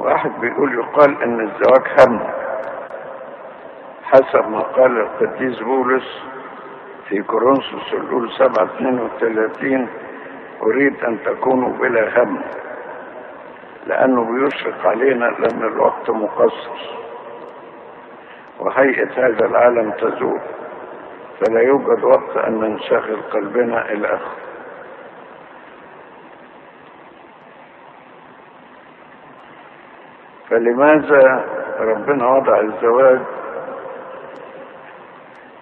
واحد بيقول يقال إن الزواج هم حسب ما قال القديس بولس في كورنثوس الأولى 7 32 أريد أن تكونوا بلا هم لأنه بيشفق علينا لأن الوقت مقصر وهيئة هذا العالم تزول فلا يوجد وقت أن ننشغل قلبنا إلى اخره فلماذا ربنا وضع الزواج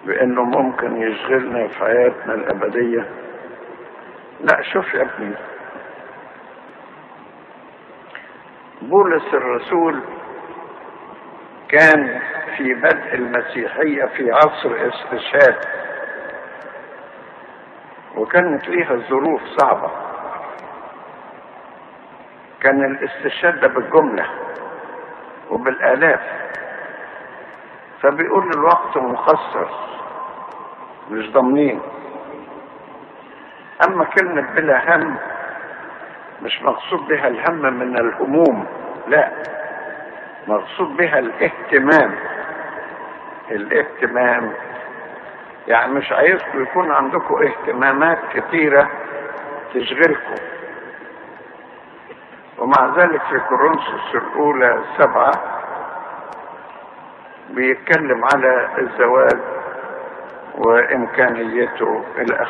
بأنه ممكن يشغلنا في حياتنا الأبدية؟ لا شوف يا ابني. بولس الرسول كان في بدء المسيحية في عصر استشهاد وكانت ليها ظروف صعبة. كان الاستشهاد ده بالجملة. وبالآلاف. فبيقول الوقت مخصص مش ضامنين. أما كلمة بلا هم مش مقصود بها الهم من الهموم لا. مقصود بها الاهتمام. الاهتمام يعني مش عايزكم يكون عندكم اهتمامات كثيرة تشغلكم. ومع ذلك في كورنثوس الأولى سبعة بيتكلم على الزواج وإمكانيته الأخ.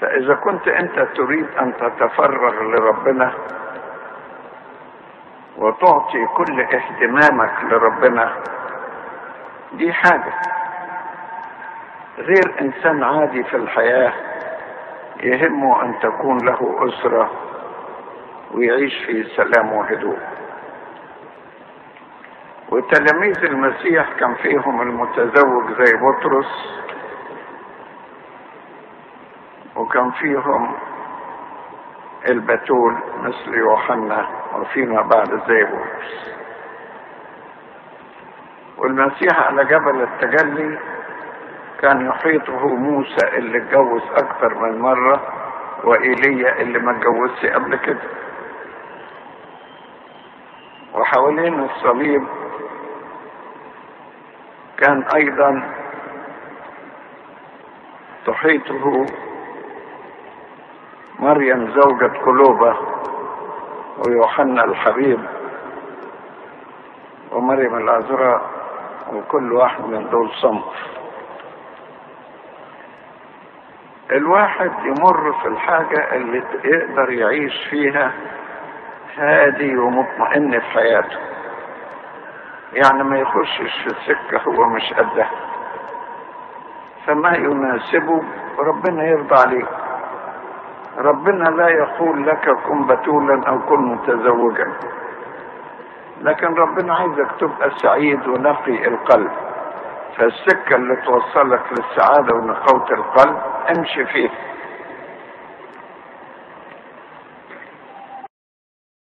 فإذا كنت أنت تريد أن تتفرغ لربنا وتعطي كل اهتمامك لربنا دي حاجة. غير إنسان عادي في الحياة يهمه أن تكون له أسرة ويعيش في سلام وهدوء وتلاميذ المسيح كان فيهم المتزوج زي بطرس وكان فيهم البتول مثل يوحنا وفيما بعد زي بولس والمسيح على جبل التجلي كان يحيطه موسى اللي اتجوز أكتر من مرة وإيليا اللي ما اتجوزش قبل كده. وحوالين الصليب كان أيضا تحيطه مريم زوجة قلوبة ويوحنا الحبيب ومريم العذراء وكل واحد من دول صنف الواحد يمر في الحاجة اللي يقدر يعيش فيها هادي ومطمئن في حياته. يعني ما يخشش في السكة هو مش قدها فما يناسبه ربنا يرضى عليه. ربنا لا يقول لك كن بتولا أو كن متزوجا. لكن ربنا عايزك تبقى سعيد ونقي القلب. فالسكة اللي توصلك للسعادة ونقاوة القلب أمشي فيها